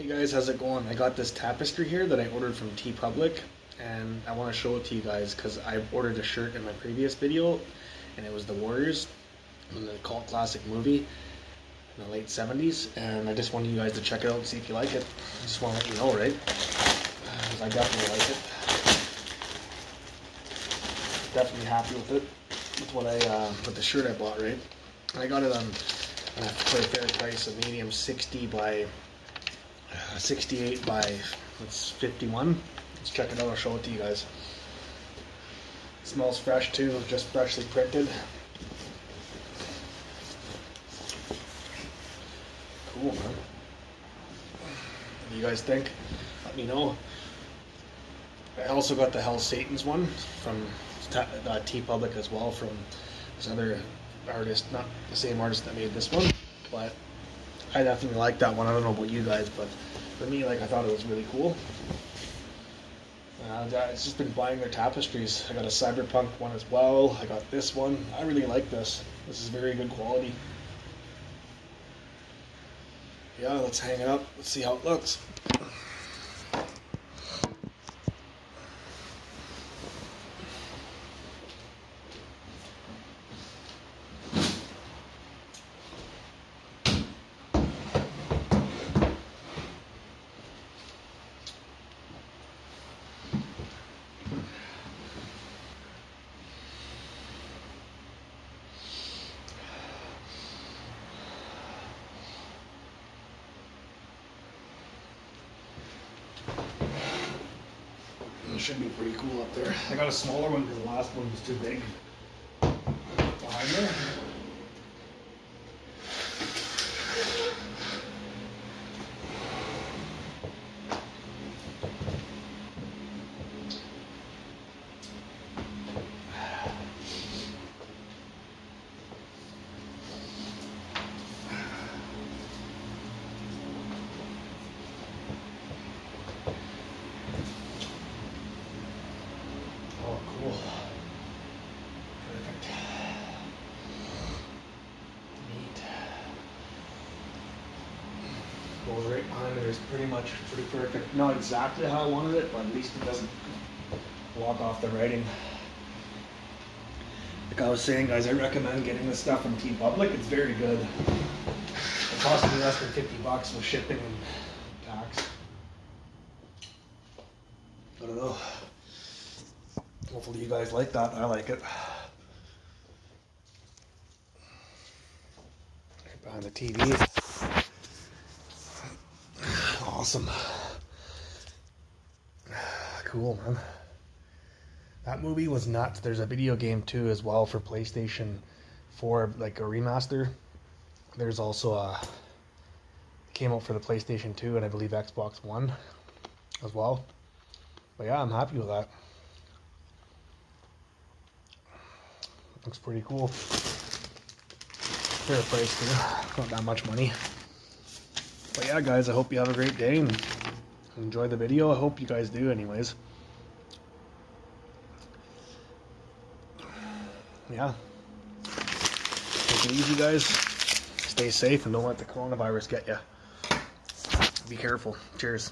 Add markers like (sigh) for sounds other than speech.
Hey guys, how's it going? I got this tapestry here that I ordered from TeePublic, and I want to show it to you guys because I ordered a shirt in my previous video, and it was the Warriors, from the cult classic movie in the late 70s, and I just wanted you guys to check it out and see if you like it. I just want to let you know, right? 'Cause I definitely like it. Definitely happy with it, with what I, uh, with the shirt I bought, right? And I got it on uh, a fair price, a medium 60 by uh, 68 by it's 51. Let's check it out. I'll show it to you guys. smells fresh too, just freshly printed. Cool, man. What do you guys think? Let me know. I also got the Hell Satan's one from uh, TeePublic as well from this other artist, not the same artist that made this one, but I definitely like that one. I don't know about you guys, but for me, like I thought it was really cool. Uh, it's just been buying their tapestries. I got a cyberpunk one as well. I got this one. I really like this. This is very good quality. Yeah, let's hang it up. Let's see how it looks. Should be pretty cool up there. I got a smaller one because the last one was too big. Behind there. Oh, cool. Perfect. Neat. Goes right behind there is pretty much pretty perfect. Not exactly how I wanted it, but at least it doesn't block off the writing. Like I was saying, guys, I recommend getting this stuff from TeePublic. It's very good. It cost me less than 50 bucks with shipping and tax. I don't know. Hopefully you guys like that. I like it. Behind the TV. Awesome. (sighs) Cool, man. That movie was nuts. There's a video game too as well for PlayStation 4, like a remaster. There's also a came out for the PlayStation 2 and I believe Xbox One as well. But yeah, I'm happy with that. Looks pretty cool. Fair price too. Not that much money. But yeah, guys, I hope you have a great day and enjoy the video. I hope you guys do, anyways. Yeah. Take it easy, guys. Stay safe and don't let the coronavirus get you. Be careful. Cheers.